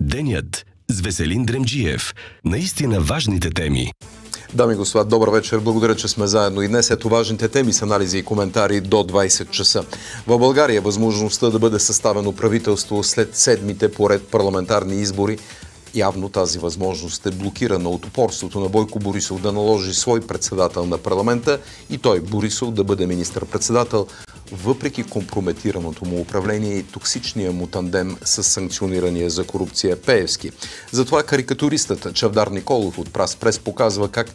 Денят с Веселин Дремджиев. Наистина важните теми. Дами и господа, добър вечер. Благодаря, че сме заедно и днес. Ето важните теми с анализи и коментари до 20 часа. В България възможността да бъде съставено правителство след седмите поред парламентарни избори Явно тази възможност е блокирана от упорството на Бойко Борисов да наложи свой председател на парламента и той, Борисов, да бъде министър-председател, въпреки компрометираното му управление и токсичния му тандем с санкционирания за корупция Пеевски. Затова карикатуристът Чавдар Николов от Прас Прес показва как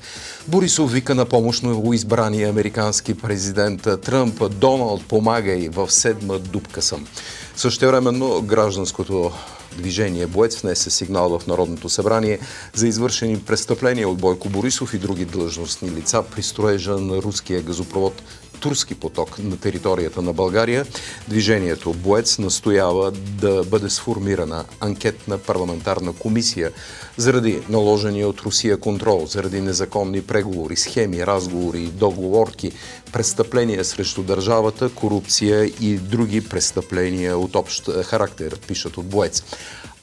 Борисов вика на помощ на избрания американски президент Тръмп Доналд помагай в седма дупка съм. Същевременно гражданското движение Боец внесе сигнал в Народното събрание за извършени престъпления от Бойко Борисов и други длъжностни лица при строежа на руския газопровод Турски поток на територията на България. Движението Боец настоява да бъде сформирана анкетна парламентарна комисия заради наложения от Русия контрол, заради незаконни преговори, схеми, разговори договорки, престъпления срещу държавата, корупция и други престъпления от общ характер, пишат от Боец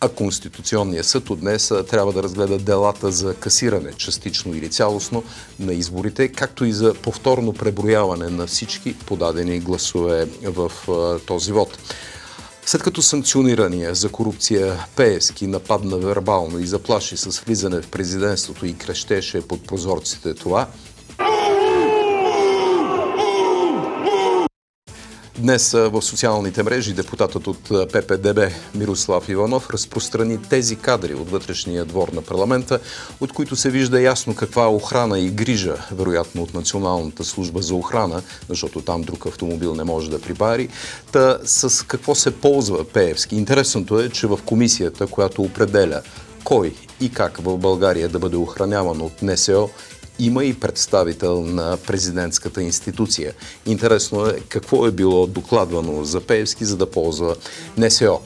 а Конституционният съд от днес трябва да разгледа делата за касиране, частично или цялостно, на изборите, както и за повторно преброяване на всички подадени гласове в този вод. След като санкционирания за корупция Пеевски нападна вербално и заплаши с влизане в президентството и крещеше под прозорците това, Днес в социалните мрежи депутатът от ППДБ Мирослав Иванов разпространи тези кадри от вътрешния двор на парламента, от които се вижда ясно каква охрана и грижа, вероятно от Националната служба за охрана, защото там друг автомобил не може да припари, та с какво се ползва Пеевски. Интересното е, че в комисията, която определя кой и как в България да бъде охраняван от НСО, има и представител на президентската институция. Интересно е какво е било докладвано за Пеевски, за да ползва НСО.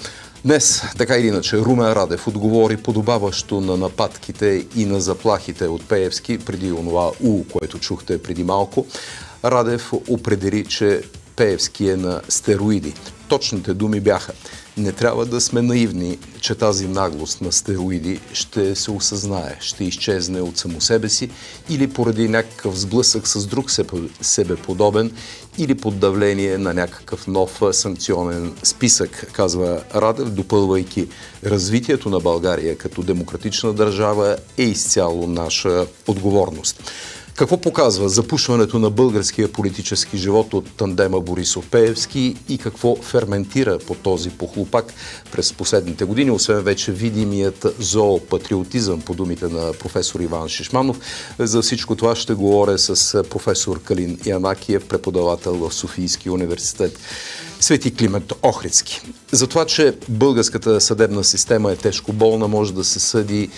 Днес, така или иначе, Румен Радев отговори подобаващо на нападките и на заплахите от Пеевски преди онова У, което чухте преди малко. Радев определи, че Пеевски е на стероиди. Точните думи бяха не трябва да сме наивни, че тази наглост на стероиди ще се осъзнае, ще изчезне от само себе си или поради някакъв сблъсък с друг себе подобен или под давление на някакъв нов санкционен списък, казва Радев, допълвайки развитието на България като демократична държава е изцяло наша отговорност. Какво показва запушването на българския политически живот от тандема Борисов-Пеевски и какво ферментира по този похлопак през последните години, освен вече видимият зоопатриотизъм по думите на професор Иван Шишманов. За всичко това ще говоря с професор Калин Янакиев, преподавател в Софийския университет. Свети Климент Охридски. За това, че българската съдебна система е тежко болна, може да се съди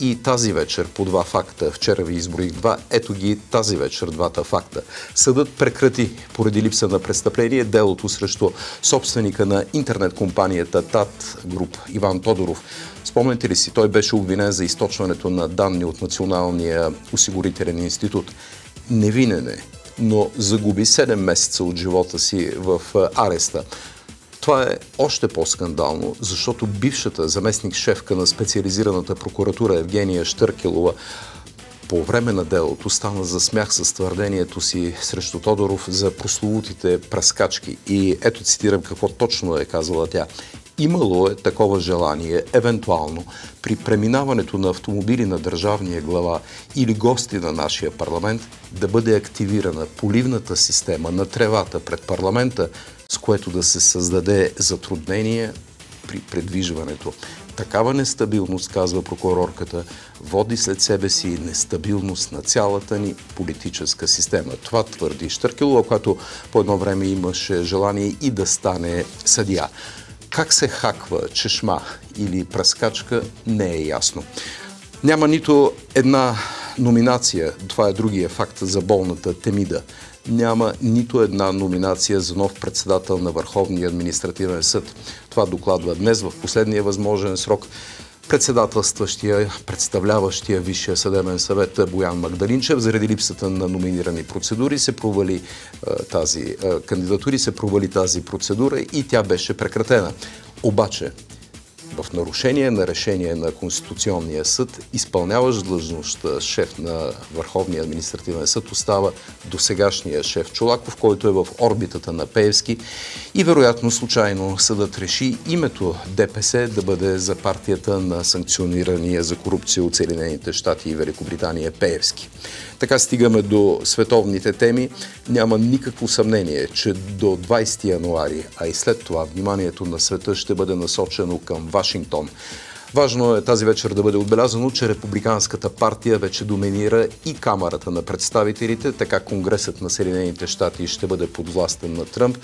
и тази вечер по два факта. Вчера ви изброих два. Ето ги тази вечер двата факта. Съдът прекрати поради липса на престъпление делото срещу собственика на интернет компанията ТАТ Груп Иван Тодоров. Спомняте ли си, той беше обвинен за източването на данни от Националния осигурителен институт. Невинен е, но загуби 7 месеца от живота си в ареста. Това е още по-скандално, защото бившата заместник шефка на специализираната прокуратура Евгения Штъркелова по време на делото стана за смях с твърдението си срещу Тодоров за прословутите праскачки. И ето цитирам какво точно е казала тя. Имало е такова желание, евентуално, при преминаването на автомобили на държавния глава или гости на нашия парламент, да бъде активирана поливната система на тревата пред парламента, с което да се създаде затруднение при предвижването. Такава нестабилност, казва прокурорката, води след себе си нестабилност на цялата ни политическа система. Това твърди Штъркелова, която по едно време имаше желание и да стане съдия. Как се хаква чешма или пръскачка, не е ясно. Няма нито една номинация, това е другия факт за болната Темида. Няма нито една номинация за нов председател на Върховния административен съд. Това докладва днес в последния възможен срок председателстващия, представляващия Висшия съдебен съвет Боян Магдалинчев. Заради липсата на номинирани процедури се провали тази кандидатури, се провали тази процедура и тя беше прекратена. Обаче, В нарушение на решение на Конституционния съд, изпълняващ длъжността шеф на Върховния административен съд остава досегашния шеф Чолаков, който е в орбитата на Пеевски и вероятно случайно съдът реши името ДПС да бъде за партията на санкционирания за корупция от Съединените щати и Великобритания Пеевски. Така стигаме до световните теми. Няма никакво съмнение, че до 20 януари, а и след това вниманието на света ще бъде насочено към Вашингтон. Важно е тази вечер да бъде отбелязано, че Републиканската партия вече доминира и Камерата на представителите, така Конгресът на Съединените щати ще бъде подвластен на Тръмп,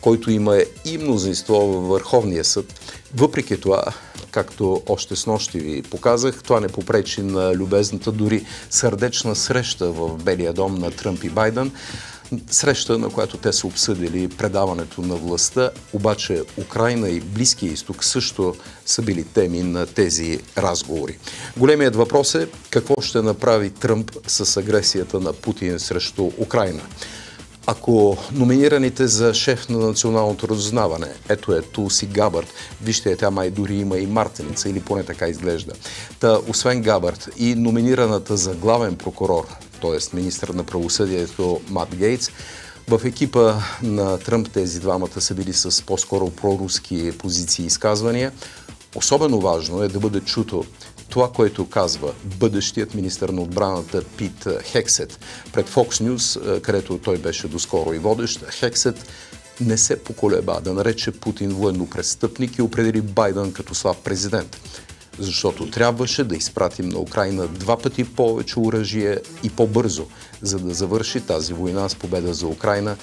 който има и мнозинство във Върховния съд. Въпреки това, както още с нощи ви показах, това не попречи на любезната, дори сърдечна среща в Белия дом на Тръмп и Байден. Среща, на която те са обсъдили предаването на властта, обаче Украина и Близкия изток също са били теми на тези разговори. Големият въпрос е какво ще направи Тръмп с агресията на Путин срещу Украина. Ако номинираните за шеф на националното разузнаване, ето е Тулси Габърт, вижте, тя май дори има и Мартеница, или поне така изглежда. Та, освен Габърт и номинираната за главен прокурор, т.е. министър на правосъдието Мат Гейтс, в екипа на Тръмп тези двамата са били с по-скоро проруски позиции и изказвания. Особено важно е да бъде чуто това, което казва бъдещият министър на отбраната Пит Хексет пред Fox News, където той беше доскоро и водещ. Хексет не се поколеба да нарече Путин военно престъпник и определи Байден като слаб президент. Защото трябваше да изпратим на Украина два пъти повече оръжие и по-бързо, за да завърши тази война с победа за Украина,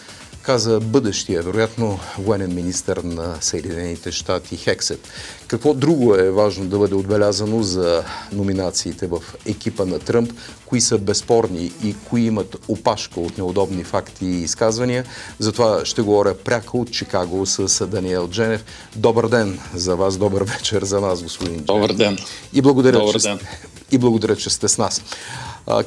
каза бъдещия, вероятно, военен министр на Съединените щати Хексет. Какво друго е важно да бъде отбелязано за номинациите в екипа на Тръмп, кои са безспорни и кои имат опашка от неудобни факти и изказвания. Затова ще говоря пряко от Чикаго с Даниел Дженев. Добър ден за вас, добър вечер за нас, господин Дженев. Добър ден. И благодаря, Добър че, ден. и благодаря, че сте с нас.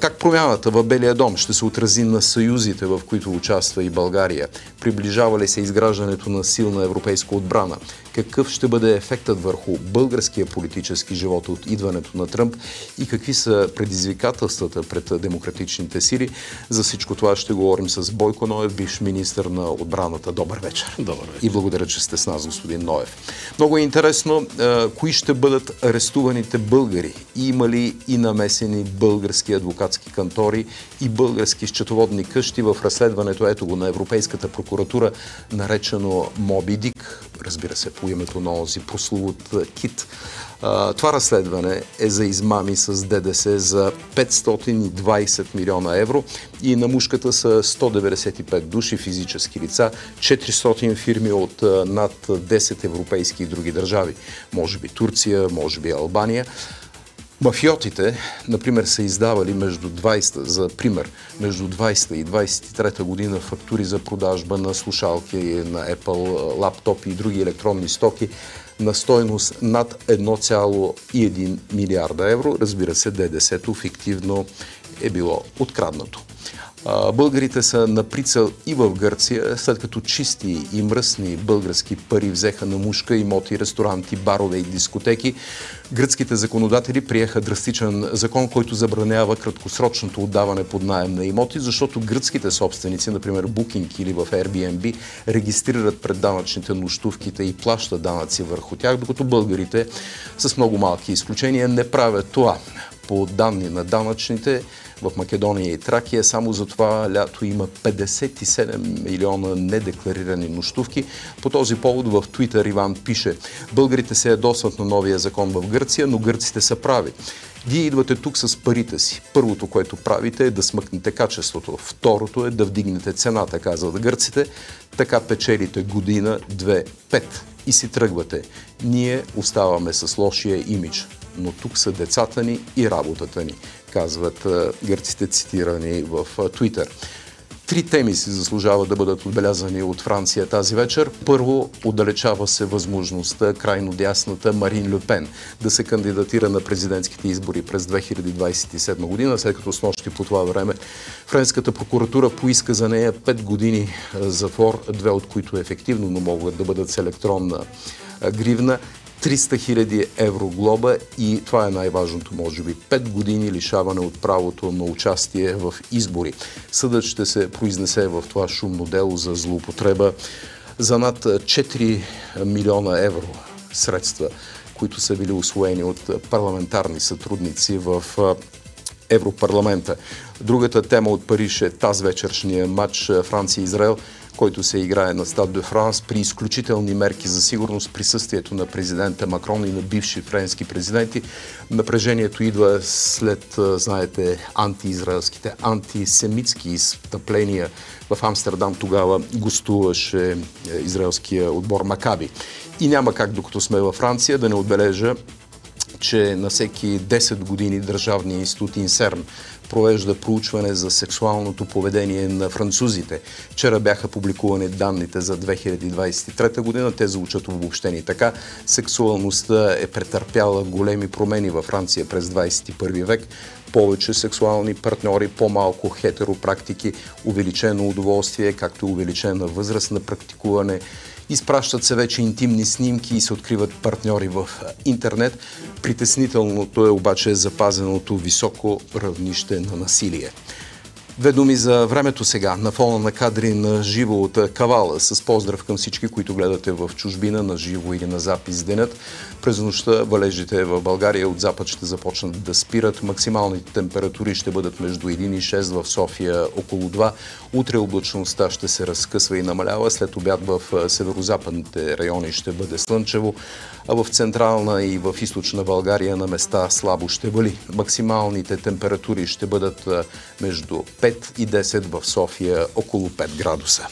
Как промяната в Белия дом ще се отрази на съюзите, в които участва и България? Приближава ли се изграждането на силна европейска отбрана? Какъв ще бъде ефектът върху българския политически живот от идването на Тръмп и какви са предизвикателствата пред демократичните сили? За всичко това ще говорим с Бойко Ноев, бивш министр на отбраната. Добър вечер. Добър вечер. И благодаря, че сте с нас, господин Ноев. Много е интересно, кои ще бъдат арестуваните българи? Има ли и намесени български адвокатски кантори и български счетоводни къщи в разследването, ето го, на Европейската прокуратура, наречено Моби Дик, разбира се, по името на онзи прословут Кит. Това разследване е за измами с ДДС за 520 милиона евро и на мушката са 195 души физически лица, 400 фирми от над 10 европейски и други държави. Може би Турция, може би Албания. Мафиотите, например, са издавали между 20, за пример, между 20 и 23 година фактури за продажба на слушалки, на Apple, лаптопи и други електронни стоки на стойност над 1,1 милиарда евро. Разбира се, ДДС-то фиктивно е било откраднато. Българите са на прицел и в Гърция, след като чисти и мръсни български пари взеха на мушка имоти, ресторанти, барове и дискотеки. Гръцките законодатели приеха драстичен закон, който забранява краткосрочното отдаване под найем на имоти, защото гръцките собственици, например Booking или в Airbnb, регистрират пред данъчните нощувките и плащат данъци върху тях, докато българите с много малки изключения не правят това. По данни на данъчните, в Македония и Тракия. Само за това лято има 57 милиона недекларирани нощувки. По този повод в Твитър Иван пише Българите се ядосват на новия закон в Гърция, но гърците са прави. Вие идвате тук с парите си. Първото, което правите е да смъкнете качеството. Второто е да вдигнете цената, казват гърците. Така печелите година, две, пет и си тръгвате. Ние оставаме с лошия имидж. Но тук са децата ни и работата ни казват гърците цитирани в Твитър. Три теми си заслужава да бъдат отбелязани от Франция тази вечер. Първо, отдалечава се възможността крайно дясната Марин Люпен да се кандидатира на президентските избори през 2027 година, след като с нощи по това време Френската прокуратура поиска за нея 5 години затвор, две от които ефективно, но могат да бъдат с електронна гривна 300 000 евро глоба и това е най-важното, може би. 5 години лишаване от правото на участие в избори. Съдът ще се произнесе в това шумно дело за злоупотреба за над 4 милиона евро средства, които са били освоени от парламентарни сътрудници в Европарламента. Другата тема от Париж е тази вечершния матч Франция-Израел който се играе на Стад де Франс при изключителни мерки за сигурност, присъствието на президента Макрон и на бивши френски президенти. Напрежението идва след, знаете, антиизраелските, антисемитски изтъпления в Амстердам. Тогава гостуваше е, израелския отбор Макаби. И няма как, докато сме във Франция, да не отбележа че на всеки 10 години Държавния институт Инсерн провежда проучване за сексуалното поведение на французите. Вчера бяха публикувани данните за 2023 година. Те звучат обобщени така. Сексуалността е претърпяла големи промени във Франция през 21 век. Повече сексуални партньори, по-малко хетеропрактики, увеличено удоволствие, както и увеличена възраст на практикуване Изпращат се вече интимни снимки и се откриват партньори в интернет. Притеснителното е обаче запазеното високо равнище на насилие. Две думи за времето сега, на фона на кадри на живо от Кавала, с поздрав към всички, които гледате в чужбина, на живо или на запис денят. През нощта валежите в България от запад ще започнат да спират. Максималните температури ще бъдат между 1 и 6 в София около 2. Утре облачността ще се разкъсва и намалява. След обяд в северо-западните райони ще бъде слънчево, а в централна и в източна България на места слабо ще вали. Максималните температури ще бъдат между 5 и 10 в София около 5 градуса.